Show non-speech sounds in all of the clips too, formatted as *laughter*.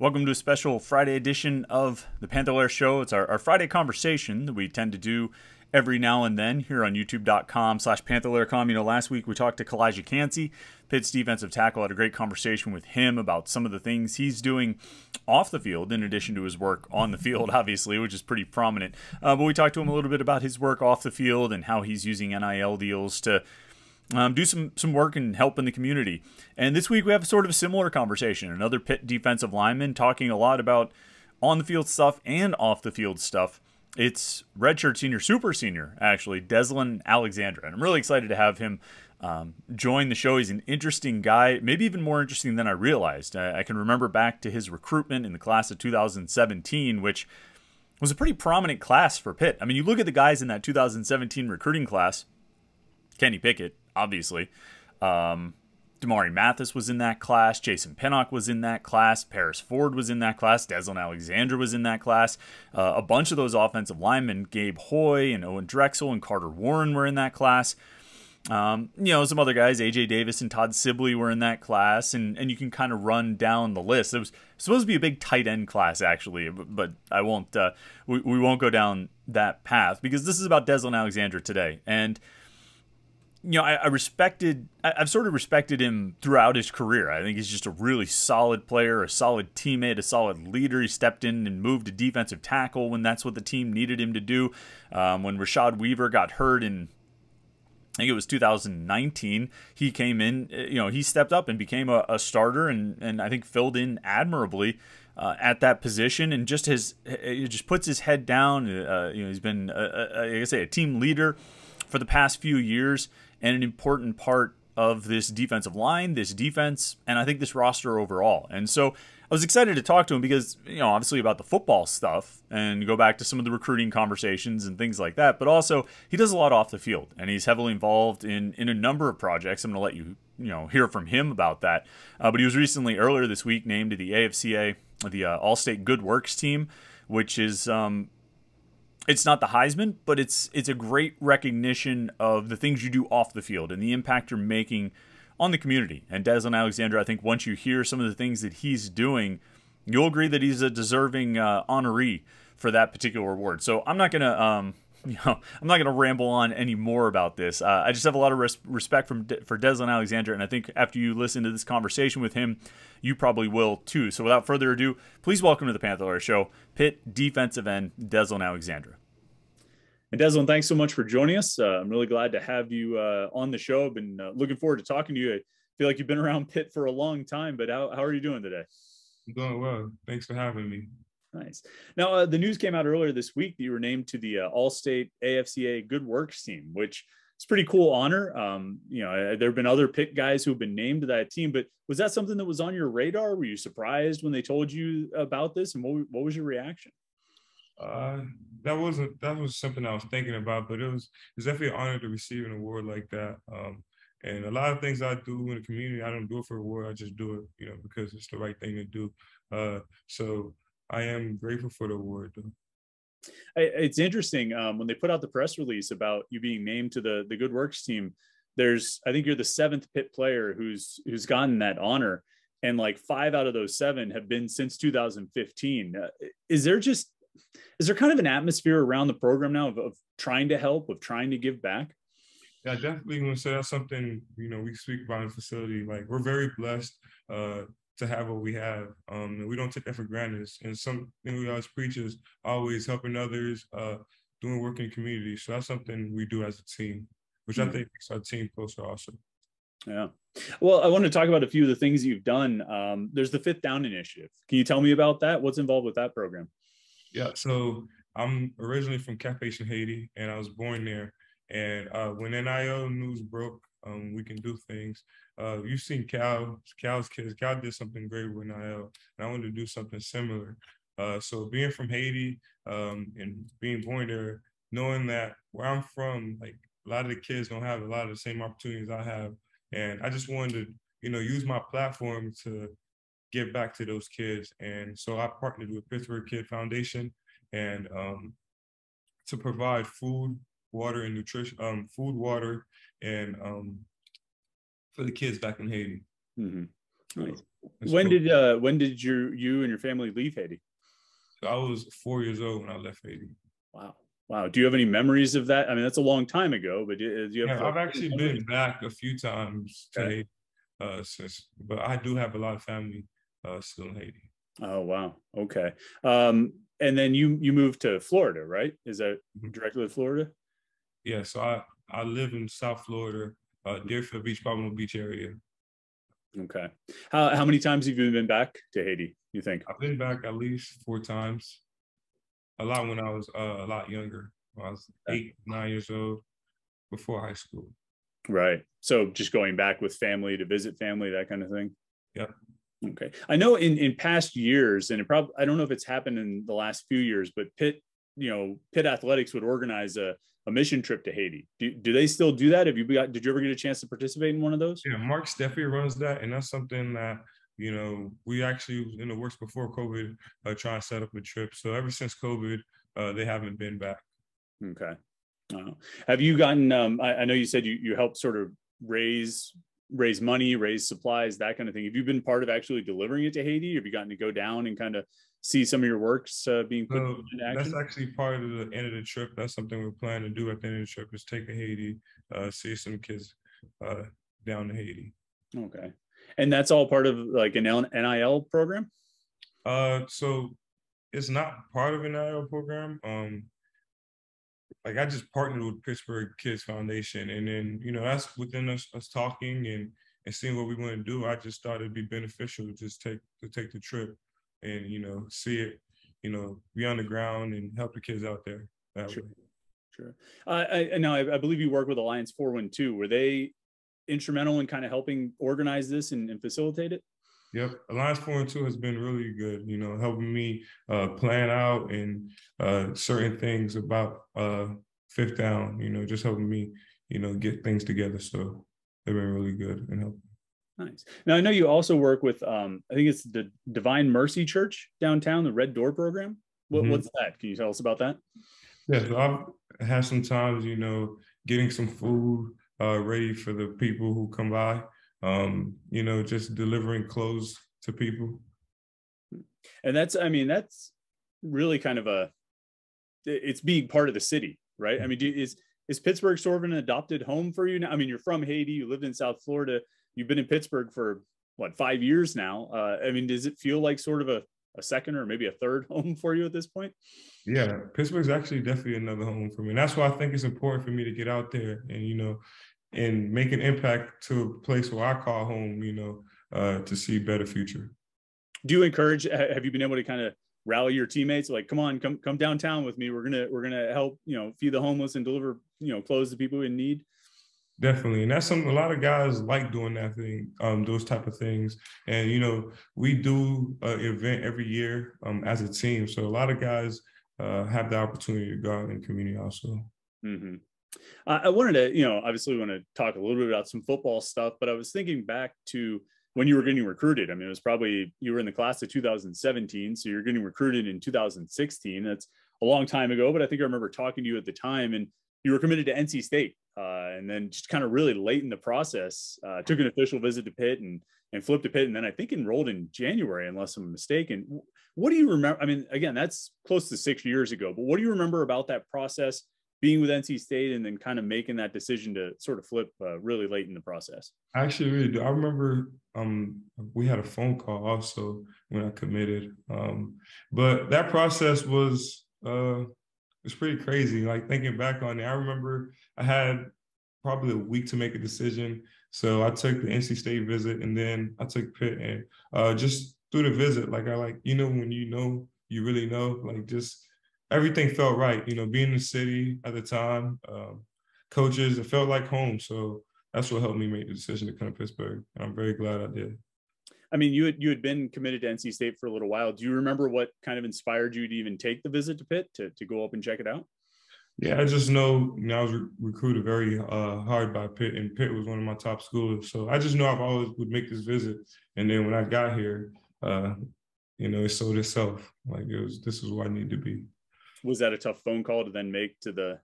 Welcome to a special Friday edition of the Panther Lair Show. It's our, our Friday conversation that we tend to do every now and then here on youtube.com slash pantherlaircom. You know, last week we talked to Calijah Kancey, Pitt's defensive tackle, had a great conversation with him about some of the things he's doing off the field in addition to his work on the field, *laughs* obviously, which is pretty prominent. Uh, but we talked to him a little bit about his work off the field and how he's using NIL deals to um, do some some work and help in the community. And this week we have sort of a similar conversation. Another Pitt defensive lineman talking a lot about on the field stuff and off the field stuff. It's redshirt senior, super senior, actually, Deslin Alexandre. And I'm really excited to have him um, join the show. He's an interesting guy, maybe even more interesting than I realized. I, I can remember back to his recruitment in the class of 2017, which was a pretty prominent class for Pitt. I mean, you look at the guys in that 2017 recruiting class Kenny Pickett, obviously. Um, Damari Mathis was in that class. Jason Pinnock was in that class. Paris Ford was in that class. Deslin Alexandre was in that class. Uh, a bunch of those offensive linemen, Gabe Houy and Owen Drexel and Carter Warren, were in that class. Um, you know, some other guys, AJ Davis and Todd Sibley, were in that class, and, and you can kind of run down the list. It was supposed to be a big tight end class, actually, but, but I won't. Uh, we, we won't go down that path because this is about Deslin Alexandre today, and you know, I, I respected, I, have sort of respected him throughout his career. I think he's just a really solid player, a solid teammate, a solid leader. He stepped in and moved to defensive tackle when that's what the team needed him to do. Um, when Rashad Weaver got hurt in, I think it was 2019, he came in, uh, you know, he stepped up and became a, a starter and, and I think filled in admirably. Uh, at that position and just his he just puts his head down. Uh, you know, he's been, uh, uh, like I say, a team leader for the past few years and an important part of this defensive line, this defense, and I think this roster overall. And so I was excited to talk to him because, you know, obviously about the football stuff and go back to some of the recruiting conversations and things like that. But also, he does a lot off the field and he's heavily involved in, in a number of projects. I'm going to let you, you know, hear from him about that. Uh, but he was recently, earlier this week, named to the AFCA, the uh, All State Good Works team, which is um, it's not the Heisman, but it's it's a great recognition of the things you do off the field and the impact you're making on the community. And Deslin Alexandre, I think once you hear some of the things that he's doing, you'll agree that he's a deserving uh, honoree for that particular award. So I'm not gonna um, *laughs* you know, I'm not going to ramble on any more about this. Uh, I just have a lot of res- respect from De- for Deslin Alexandre, and I think after you listen to this conversation with him, you probably will too. So without further ado, please welcome to the Panther Lair Show, Pitt defensive end Deslin Alexandre. And Deslin, thanks so much for joining us. Uh, I'm really glad to have you uh, on the show. I've been uh, looking forward to talking to you. I feel like you've been around Pitt for a long time, but how, how are you doing today? I'm doing well. Thanks for having me. Nice. Now, uh, the news came out earlier this week that you were named to the uh, All-State AFCA Good Works team, which is pretty cool honor. Um, you know, there have been other Pitt guys who have been named to that team, but was that something that was on your radar? Were you surprised when they told you about this, and what, what was your reaction? Uh, that wasn't that was something I was thinking about, but it was it's definitely an honor to receive an award like that. Um, and a lot of things I do in the community, I don't do it for award. I just do it, you know, because it's the right thing to do. Uh, so I am grateful for the award. Though. It's interesting um, when they put out the press release about you being named to the the Good Works team. There's, I think you're the seventh Pitt player who's who's gotten that honor, and like five out of those seven have been since 2015. Uh, is there just is there kind of an atmosphere around the program now of, of trying to help, of trying to give back? Yeah, definitely want to say that's something, you know, we speak about in the facility. Like we're very blessed uh, to have what we have. Um, and we don't take that for granted. And something we always preach is always helping others, uh, doing work in the community. So that's something we do as a team, which mm-hmm. I think makes our team closer also. Yeah. Well, I want to talk about a few of the things you've done. Um, there's the Fifth Down Initiative. Can you tell me about that? What's involved with that program? Yeah, so I'm originally from Cap Haiti, and I was born there. And uh, when NIL news broke, um, we can do things. Uh, you've seen Cal, Cal's kids. Cal did something great with NIL, and I wanted to do something similar. Uh, so being from Haiti um, and being born there, knowing that where I'm from, like a lot of the kids don't have a lot of the same opportunities I have, and I just wanted to, you know, use my platform to give back to those kids. And so I partnered with Pittsburgh Kid Foundation and um, to provide food, water, and nutrition, um, food, water, and um, for the kids back in Haiti. Mm-hmm. Nice. when cool. did uh when did you you and your family leave Haiti? So I was four years old when I left Haiti. Wow. Wow. Do you have any memories of that? I mean, that's a long time ago, but do you have? Yeah, I've actually memories? been back a few times to okay. Haiti uh, since, but I do have a lot of family uh, still in Haiti. Oh wow. Okay. Um, and then you you moved to Florida, right? Is that mm-hmm. directly to Florida? Yeah. So I I live in South Florida, uh, Deerfield Beach, Pompano Beach area. Okay. How how many times have you been back to Haiti? You think? I've been back at least four times. A lot when I was uh, a lot younger. I was eight, nine years old, before high school. Right. So just going back with family to visit family, that kind of thing. Yeah. Okay. I know in in past years, and it probably I don't know if it's happened in the last few years, but Pitt, you know, Pitt Athletics would organize a a mission trip to Haiti. Do, do they still do that? Have you got? Did you ever get a chance to participate in one of those? Yeah, Mark Steffi runs that, and that's something that you know we actually in the works before COVID uh, trying to set up a trip. So ever since COVID, uh, they haven't been back. Okay. Uh, have you gotten? Um, I, I know you said you you helped sort of raise raise money, raise supplies, that kind of thing. Have you been part of actually delivering it to Haiti? Have you gotten to go down and kind of see some of your works uh, being put so into action? That's actually part of the end of the trip. That's something we're planning to do at the end of the trip is take to Haiti, uh, see some kids uh, down to Haiti. Okay. And that's all part of like an NIL program? Uh, so it's not part of an NIL program. Um, like I just partnered with Pittsburgh Kids Foundation, and then you know that's within us us talking and and seeing what we want to do. I just thought it'd be beneficial to just take to take the trip and you know see it, you know, be on the ground and help the kids out there. sure, way. sure. Uh, I know I, I, believe you work with Alliance Four One Two. Were they instrumental in kind of helping organize this and, and facilitate it? Yep, Alliance Four One Two has been really good. You know, helping me uh, plan out and uh, certain things about uh, fifth down. You know, just helping me, you know, get things together. So they've been really good and helping. Nice. Now I know you also work with, um, I think it's the Divine Mercy Church downtown, the Red Door program. What, mm-hmm. What's that? Can you tell us about that? Yeah, so I've had some times, you know, getting some food uh, ready for the people who come by um, you know, just delivering clothes to people. And that's, I mean, that's really kind of a, it's being part of the city, right? I mean, do, is is Pittsburgh sort of an adopted home for you now? I mean, you're from Haiti, you lived in South Florida, you've been in Pittsburgh for what five years now. Uh, I mean, does it feel like sort of a, a second or maybe a third *laughs* home for you at this point? Yeah, Pittsburgh's actually definitely another home for me. And that's why I think it's important for me to get out there and, you know, and make an impact to a place where I call home, you know, uh, to see better future. Do you encourage, have you been able to kind of rally your teammates like, come on, come, come downtown with me. We're going to, we're going to help, you know, feed the homeless and deliver, you know, clothes to people in need. Definitely. And that's something a lot of guys like doing that thing, um, those type of things. And, you know, we do an event every year um, as a team. So a lot of guys uh, have the opportunity to go out in the community also. Mm-hmm. I wanted to, you know, obviously we want to talk a little bit about some football stuff, but I was thinking back to when you were getting recruited. I mean, it was probably you were in the class of 2017, so you're getting recruited in 2016. That's a long time ago, but I think I remember talking to you at the time, and you were committed to NC State, uh, and then just kind of really late in the process, uh, took an official visit to Pitt and and flipped to Pitt, and then I think enrolled in January, unless I'm mistaken. What do you remember? I mean, again, that's close to six years ago, but what do you remember about that process? Being with NC State and then kind of making that decision to sort of flip uh, really late in the process? I actually really do. I remember um, we had a phone call also when I committed, um, but that process was uh, was pretty crazy. Like thinking back on it, I remember I had probably a week to make a decision. So I took the NC State visit and then I took Pitt and uh, just through the visit, like I like, you know, when you know, you really know, like just everything felt right. You know, being in the city at the time, um, coaches, it felt like home. So that's what helped me make the decision to come to Pittsburgh. And I'm very glad I did. I mean, you had you had been committed to NC State for a little while. Do you remember what kind of inspired you to even take the visit to Pitt to to go up and check it out? Yeah, I just know, you know I was re- recruited very uh, hard by Pitt, and Pitt was one of my top schools. So I just know I've always would make this visit. And then when I got here, uh, you know, it sold itself. Like it was, this is where I need to be was that a tough phone call to then make to the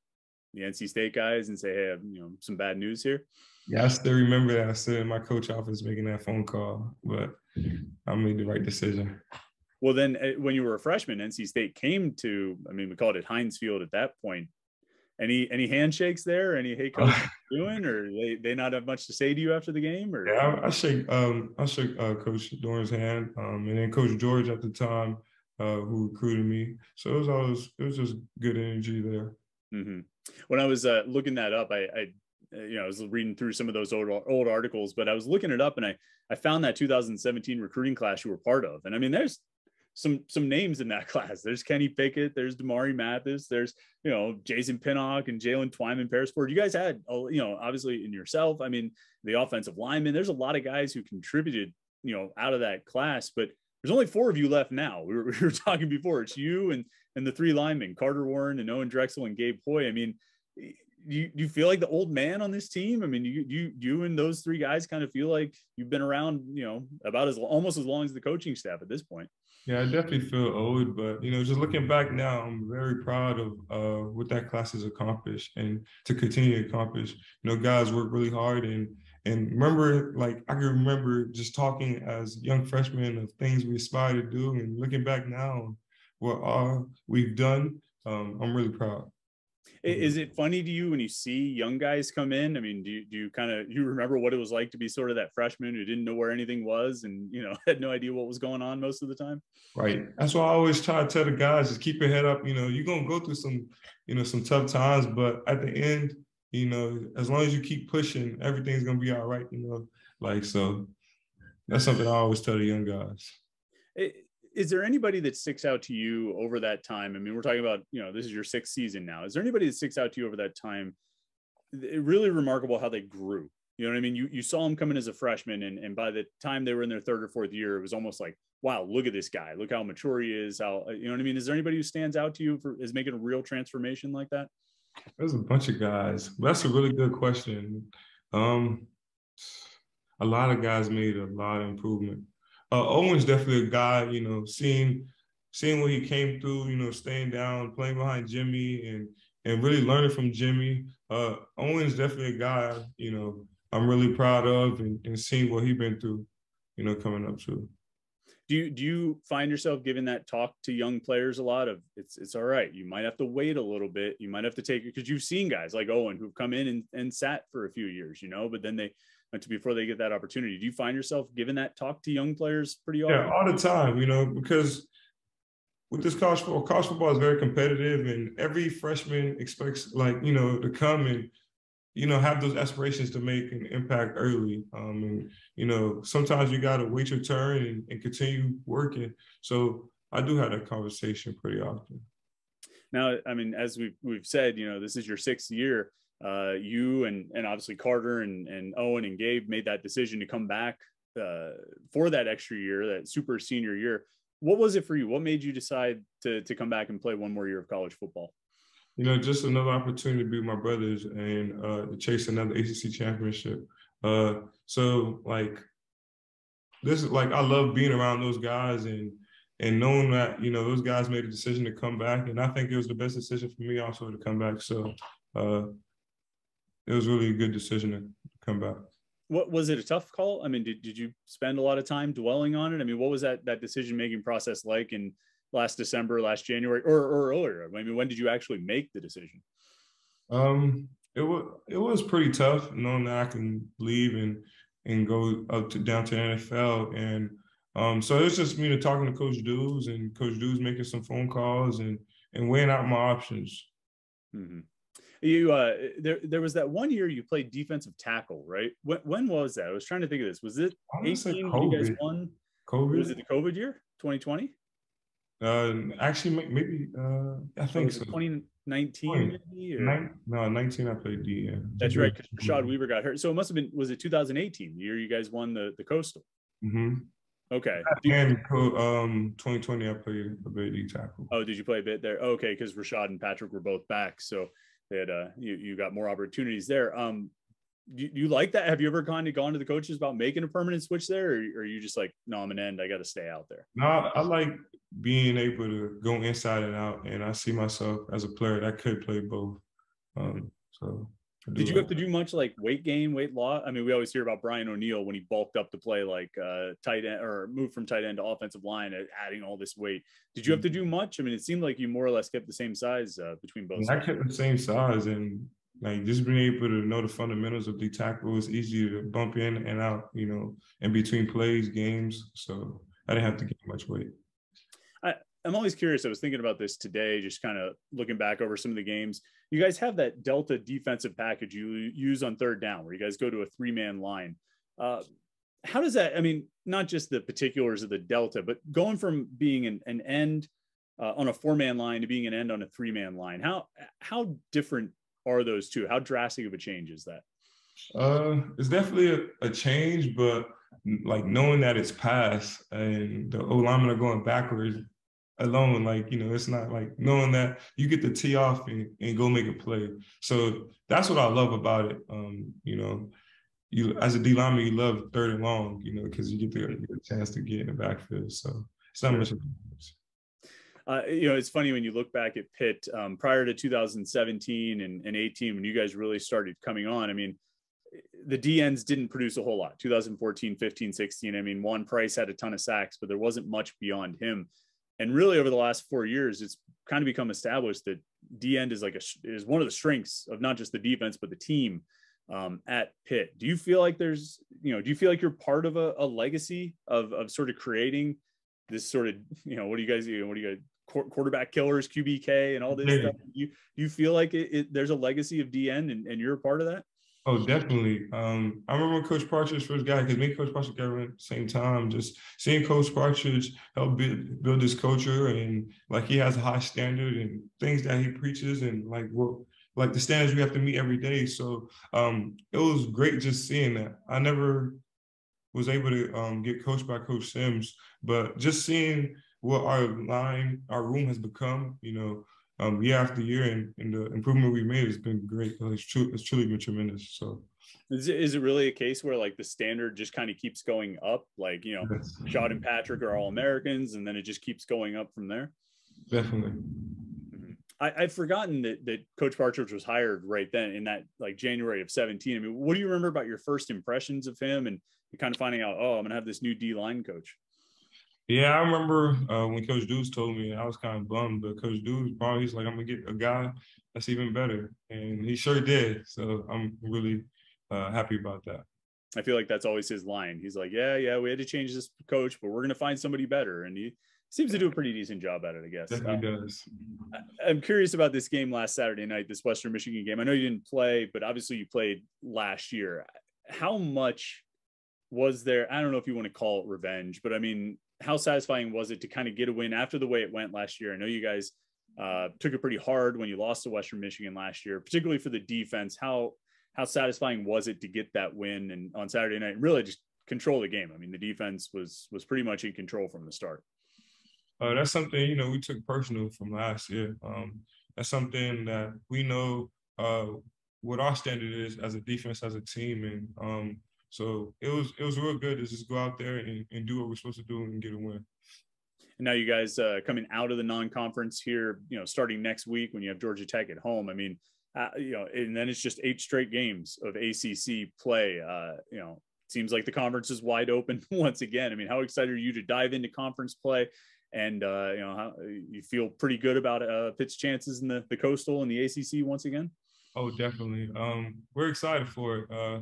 the NC State guys and say, hey, I have, you know, some bad news here? Yeah, I still remember that. I stood in my coach office making that phone call, but I made the right decision. Well, then eh, when you were a freshman, NC State came to, I mean, we called it Heinz Field at that point. Any any handshakes there? Any hey coach *laughs* doing, or they they not have much to say to you after the game? Or yeah, I, I shake um I shake uh, Coach Doeren's hand, um, and then Coach George at the time, uh, who recruited me. So it was always it was just good energy there. Mm-hmm. When I was uh, looking that up, I, I you know, I was reading through some of those old old articles, but I was looking it up and I I found that 2017 recruiting class you were part of. And I mean, there's some some names in that *laughs* class. There's Kenny Pickett, there's Damari Mathis, there's you know Jason Pinnock and Jalen Twyman, Paris Ford. You guys had you know obviously in yourself. I mean, the offensive lineman. There's a lot of guys who contributed you know out of that class, but there's only four of you left now. We were, *laughs* we were talking before. It's you and and the three linemen, Carter Warren and Owen Drexel and Gabe Hoy. I mean, you you feel like the old man on this team? I mean, you you you and those three guys kind of feel like you've been around, you know, about as almost as long as the coaching staff at this point. Yeah, I definitely feel old, but you know, just looking back now, I'm very proud of uh, what that class has accomplished and to continue to accomplish. You know, guys work really hard and and remember, like I can remember just talking as young freshmen of things we aspire to do, and looking back now, what all we've done, um, I'm really proud. Is it funny to you when you see young guys come in? I mean, do you, do you kind of you remember what it was like to be sort of that freshman who didn't know where anything was and you know *laughs* had no idea what was going on most of the time? Right. That's why I always try to tell the guys: just keep your head up. You know, you're gonna go through some, you know, some tough times, but at the end, you know, as long as you keep pushing, everything's gonna be all right. You know, like so. That's something I always tell the young guys. Is there anybody that sticks out to you over that time? I mean, we're talking about, you know, this is your sixth season now. Is there anybody that sticks out to you over that time? It really remarkable how they grew. You know what I mean? You you saw them coming as a freshman, and, and by the time they were in their third or fourth year, it was almost like, wow, look at this guy. Look how mature he is. How uh, you know what I mean? Is there anybody who stands out to you for is making a real transformation like that? There's a bunch of guys. That's a really good question. Um, a lot of guys made a lot of improvement uh, Owen's definitely a guy, you know, seeing seeing what he came through, you know, staying down, playing behind Jimmy and and really learning from Jimmy. Uh, Owen's definitely a guy, you know, I'm really proud of and, and seeing what he's been through, you know, coming up to. Do you do you find yourself giving that talk to young players a lot of it's it's all right. You might have to wait a little bit. You might have to take it because you've seen guys like Owen who've come in and, and sat for a few years, you know, but then they to before they get that opportunity. Do you find yourself giving that talk to young players pretty often? Yeah, all the time, you know, because with this college football, college football is very competitive and every freshman expects like, you know, to come and, you know, have those aspirations to make an impact early. Um, and, you know, sometimes you got to wait your turn and, and continue working. So I do have that conversation pretty often. Now, I mean, as we've, we've said, you know, this is your sixth year uh, you and and obviously Carter and and Owen and Gabe made that decision to come back uh, for that extra year, that super senior year. What was it for you? What made you decide to to come back and play one more year of college football? You know, just another opportunity to be with my brothers and uh, chase another ACC championship. Uh, so like this is like I love being around those guys and and knowing that you know those guys made a decision to come back, and I think it was the best decision for me also to come back. So uh, it was really a good decision to come back. What was it a tough call? I mean, did, did you spend a lot of time dwelling on it? I mean, what was that that decision making process like in last December, last January, or, or earlier? I mean, when did you actually make the decision? Um, it was it was pretty tough knowing that I can leave and and go up to down to NFL and um, so it's just me talking to Coach Duzz and Coach Duzz making some phone calls and and weighing out my options. Mm-hmm. You uh, there there was that one year you played defensive tackle, right? When, when was that? I was trying to think of this. Was it 18 you guys won? COVID. Was it the COVID year, 2020? Uh, actually, maybe uh, I think so. 2019, maybe, or? no, 19. I played D. Yeah. That's right, because Rashad Weaver got hurt. So it must have been. Was it 2018, the year you guys won the the Coastal? Mm-hmm. Okay. And um, 2020, I played a bit D tackle. Oh, did you play a bit there? Okay, because Rashad and Patrick were both back, so they had uh, you you got more opportunities there. Um, do, you like that? Have you ever kind of gone to the coaches about making a permanent switch there, or, or are you just like, no, I'm an end. I got to stay out there. No, I like being able to go inside and out, and I see myself as a player that could play both. Um, so Did you have to do much like weight gain, weight loss? I mean, we always hear about Brian O'Neill when he bulked up to play like uh, tight end or moved from tight end to offensive line, adding all this weight. Did you have to mm-hmm. do much? I mean, it seemed like you more or less kept the same size uh, between both. I kept the same size, and like just being able to know the fundamentals of the tackle was easy to bump in and out, you know, in between plays, games. So I didn't have to gain much weight. I, I'm always curious. I was thinking about this today, just kind of looking back over some of the games. You guys have that Delta defensive package you use on third down, where you guys go to a three man line. Uh, how does that? I mean, not just the particulars of the Delta, but going from being an, an end uh, on a four man line to being an end on a three man line. How how different are those two? How drastic of a change is that? Uh, it's definitely a, a change, but like knowing that it's past and the O linemen are going backwards alone. Like, you know, it's not like knowing that you get the tee off and, and go make a play. So that's what I love about it. Um, you know, you as a D lineman, you love third and long, you know, because you get the, get the chance to get in the backfield. So it's not much of uh, you know, it's funny when you look back at Pitt um, prior to 2017 and, and 18, when you guys really started coming on. I mean, the DNs didn't produce a whole lot 2014, 15, 16. I mean, Ejuan Price had a ton of sacks, but there wasn't much beyond him and really over the last four years it's kind of become established that d end is like a is one of the strengths of not just the defense but the team um, at Pitt. Do you feel like there's, you know, do you feel like you're part of a, a, legacy of, of sort of creating this sort of, you know, what do you guys do? What do you guys, quarterback killers, QBK, and all this stuff? Do you, you feel like it, it, there's a legacy of DN and, and you're a part of that? Oh, definitely. Um, I remember Coach Partridge first guy because me and Coach Partridge got around at the same time. Just seeing Coach Partridge help build, build this culture and like he has a high standard and things that he preaches and like what like the standards we have to meet every day. So um, it was great just seeing that. I never was able to um, get coached by Coach Sims, but just seeing what our line, our room has become, you know, um, year after year, and, and the improvement we've made has been great. It's, true, it's truly been tremendous. So, is it, is it really a case where like the standard just kind of keeps going up? Like you know, yes. Shad and Patrick are all Americans, and then it just keeps going up from there. Definitely. Mm-hmm. I, I'd forgotten that that Coach Partridge was hired right then in that like January of 17. I mean, what do you remember about your first impressions of him and kind of finding out, oh, I'm gonna have this new D line coach? Yeah, I remember uh, when Coach Duzz told me, I was kind of bummed, but Coach Duzz probably he's like, I'm gonna get a guy that's even better, and he sure did. So I'm really uh, happy about that. I feel like that's always his line. He's like, yeah, yeah, we had to change this coach, but we're gonna find somebody better, and he seems to do a pretty decent job at it, I guess. Definitely um, does. I'm curious about this game last Saturday night, this Western Michigan game. I know you didn't play, but obviously you played last year. How much was there? I don't know if you want to call it revenge, but I mean, how satisfying was it to kind of get a win after the way it went last year? I know you guys uh, took it pretty hard when you lost to Western Michigan last year, particularly for the defense. How how satisfying was it to get that win and on Saturday night and really just control the game? I mean, the defense was was pretty much in control from the start. Uh, that's something you know we took personal from last year. Um, that's something that we know uh, what our standard is as a defense, as a team, and um, so it was it was real good to just go out there and, and do what we're supposed to do and get a win. And now you guys uh, coming out of the non-conference here, you know, starting next week when you have Georgia Tech at home. I mean, uh, you know, and then it's just eight straight games of ACC play. Uh, you know, seems like the conference is wide open *laughs* once again. I mean, how excited are you to dive into conference play? And uh, you know, how, you feel pretty good about uh, Pitt's chances in the the Coastal and the ACC once again. Oh, definitely. Um, we're excited for it. Uh,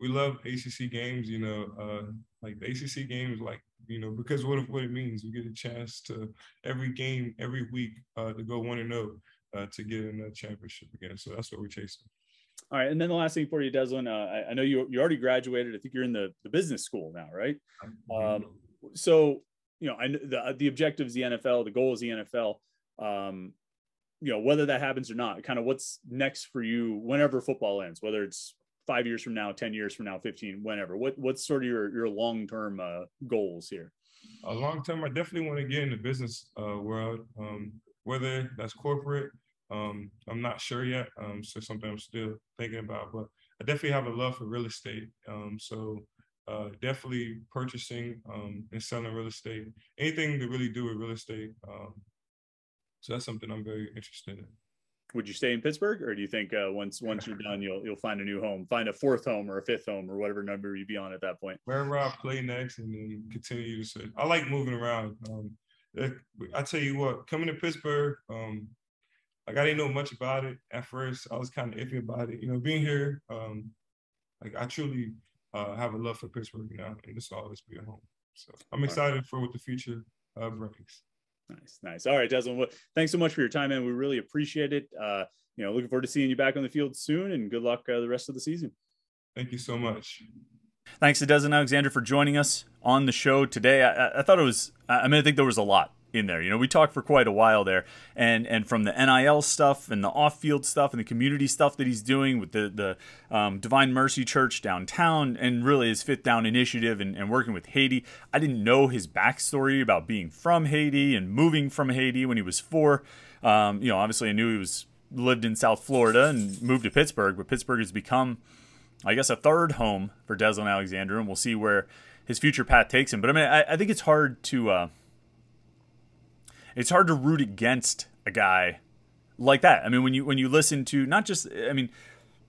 we love ACC games. You know, uh, like the ACC games, like you know, because what what it means, we get a chance to every game, every week, uh, to go one and zero oh, uh, to get in the championship again. So that's what we're chasing. All right, and then the last thing for you, Deslin, uh, I, I, know you you already graduated. I think you're in the, the business school now, right? Um, so you know, I the the objective is the NFL. The goal is the NFL. Um, you know, whether that happens or not, kind of what's next for you whenever football ends, whether it's five years from now, 10 years from now, 15, whenever? What What's sort of your, your long term uh, goals here? A long term, I definitely want to get in the business uh, world, um, whether that's corporate. Um, I'm not sure yet. Um, so something I'm still thinking about, but I definitely have a love for real estate. Um, so uh, definitely purchasing um, and selling real estate, anything to really do with real estate. Um, so that's something I'm very interested in. Would you stay in Pittsburgh, or do you think uh, once *laughs* once you're done, you'll you'll find a new home, find a fourth home or a fifth home or whatever number you'd be on at that point? Wherever I play next, and then continue to. Say, I like moving around. Um, I tell you what, coming to Pittsburgh, um, like I didn't know much about it at first. I was kind of iffy about it. You know, being here, um, like I truly uh, have a love for Pittsburgh now, and this will always be a home. So I'm excited for what the future uh, brings. Nice, nice. All right, Desmond. Well, thanks so much for your time, man. We really appreciate it. Uh, you know, looking forward to seeing you back on the field soon, and good luck uh, the rest of the season. Thank you so much. Thanks to Desmond Alexander for joining us on the show today. I, I thought it was. I mean, I think there was a lot in there. You know, we talked for quite a while there, and and from the NIL stuff and the off-field stuff and the community stuff that he's doing with the the um, Divine Mercy Church downtown, and really his Fifth Down initiative and, and working with Haiti. I didn't know his backstory about being from Haiti and moving from Haiti when he was four. Um, you know, obviously I knew he was lived in South Florida and moved to Pittsburgh, but Pittsburgh has become, I guess, a third home for Deslin Alexandre, and we'll see where his future path takes him. But I mean, I, I think it's hard to. Uh, it's hard to root against a guy like that. I mean, when you when you listen to not just I mean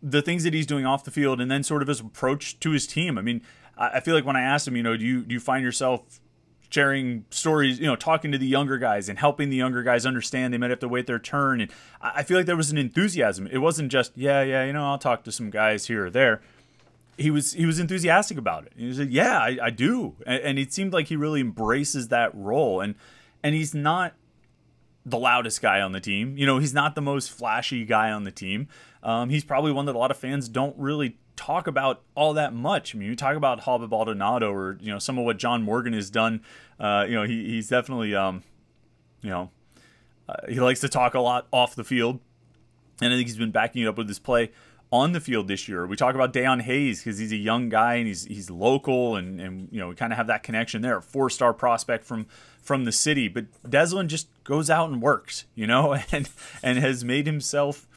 the things that he's doing off the field and then sort of his approach to his team. I mean, I feel like when I asked him, you know, do you do you find yourself sharing stories, you know, talking to the younger guys and helping the younger guys understand they might have to wait their turn. And I feel like there was an enthusiasm. It wasn't just, yeah, yeah, you know, I'll talk to some guys here or there. He was he was enthusiastic about it. He said, yeah, I, I do, and, and it seemed like he really embraces that role. And and he's not the loudest guy on the team. You know, he's not the most flashy guy on the team. Um, he's probably one that a lot of fans don't really talk about all that much. I mean, you talk about Haba Baldonado or you know some of what John Morgan has done. Uh, you know, he, he's definitely um, you know uh, he likes to talk a lot off the field, and I think he's been backing it up with his play on the field this year. We talk about Dayon Hayes because he's a young guy and he's he's local and and you know we kind of have that connection there. Four star prospect from from the city, but Deslin just goes out and works, you know, *laughs* and and has made himself.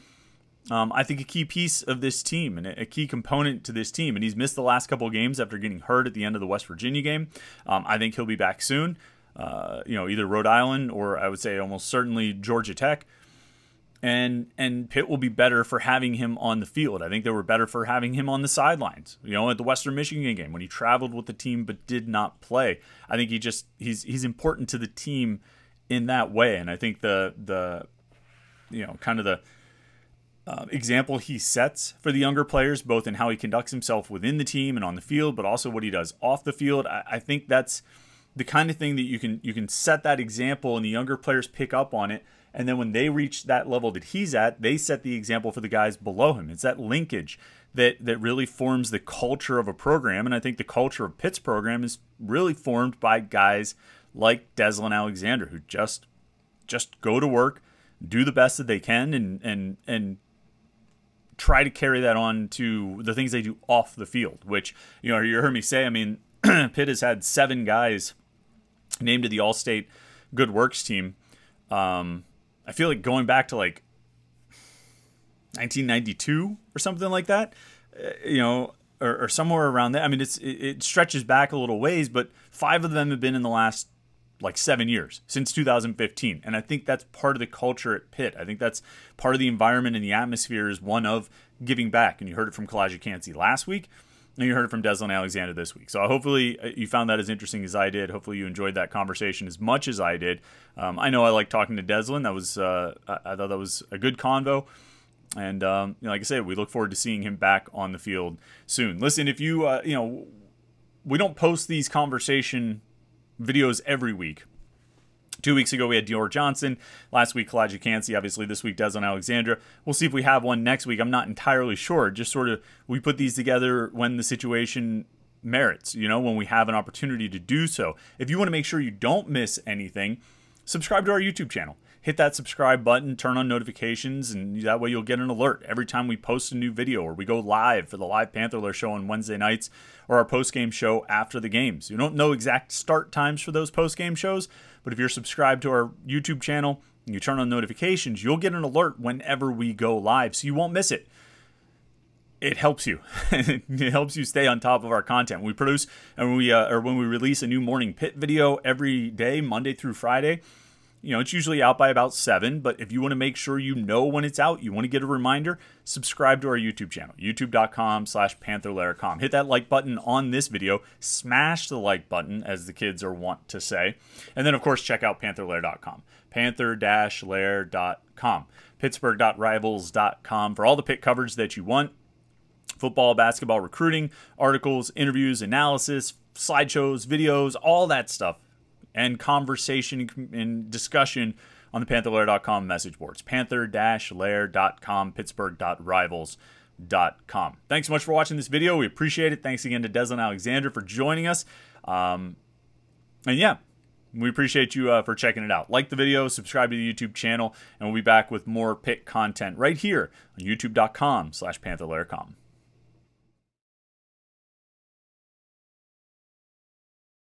Um, I think a key piece of this team and a key component to this team. And he's missed the last couple of games after getting hurt at the end of the West Virginia game. Um, I think he'll be back soon. Uh, you know, either Rhode Island or I would say almost certainly Georgia Tech and and Pitt will be better for having him on the field. I think they were better for having him on the sidelines. You know, at the Western Michigan game when he traveled with the team but did not play. I think he just he's he's important to the team in that way, and I think the the you know kind of the uh, example he sets for the younger players, both in how he conducts himself within the team and on the field, but also what he does off the field. I, I think that's the kind of thing that you can you can set that example, and the younger players pick up on it and then when they reach that level that he's at, they set the example for the guys below him. It's that linkage that that really forms the culture of a program. And I think the culture of Pitt's program is really formed by guys like Deslin Alexandre, who just just go to work, do the best that they can, and and and try to carry that on to the things they do off the field. Which you know you heard me say. I mean, *clears throat* Pitt has had seven guys named to the All State Good Works team. Um, I feel like going back to like 1992 or something like that, uh, you know, or, or, somewhere around that. I mean, it's it, it stretches back a little ways, but five of them have been in the last like seven years since 2015 and i think that's part of the culture at pitt. I think that's part of the environment and the atmosphere is one of giving back. And you heard it from Calijah Kancey last week and you heard it from Deslin Alexandre this week. So hopefully uh, you found that as interesting as I did. Hopefully you enjoyed that conversation as much as I did. Um, I know I like talking to Deslin. That was uh, I thought that was a good convo. And um, you know, like I said, we look forward to seeing him back on the field soon. Listen, if you uh, you know, we don't post these conversation videos every week, Two weeks ago, we had Dior Johnson. Last week, Calijah Kancey. Obviously, this week, Deslin Alexandre. We'll see if we have one next week. I'm not entirely sure. Just sort of, we put these together when the situation merits, you know, when we have an opportunity to do so. If you want to make sure you don't miss anything, subscribe to our YouTube channel. Hit that subscribe button, turn on notifications, and that way you'll get an alert every time we post a new video or we go live for the live Panther Lair show on Wednesday nights or our post game show after the games. You don't know exact start times for those post game shows, but if you're subscribed to our YouTube channel and you turn on notifications, you'll get an alert whenever we go live, so you won't miss it. It helps you. *laughs* it helps you stay on top of our content. We produce and we uh, or when we release a new morning Pitt video every day, Monday through Friday. You know, it's usually out by about 7, but if you want to make sure you know when it's out, you want to get a reminder, subscribe to our YouTube channel, youtube.com slash pantherlaircom. Hit that like button on this video, smash the like button, as the kids are wont to say, and then, of course, check out pantherlair.com, panther-lair.com, pittsburgh.rivals.com for all the Pitt coverage that you want football, basketball, recruiting, articles, interviews, analysis, slideshows, videos, all that stuff, and conversation and discussion on the pantherlair.com message boards. Panther-lair.com, pittsburgh.rivals.com. Thanks so much for watching this video. We appreciate it. Thanks again to Deslin Alexandre for joining us. Um, and yeah, we appreciate you uh, for checking it out. Like the video, subscribe to the YouTube channel, and we'll be back with more Pitt content right here on youtube.com slash pantherlaircom.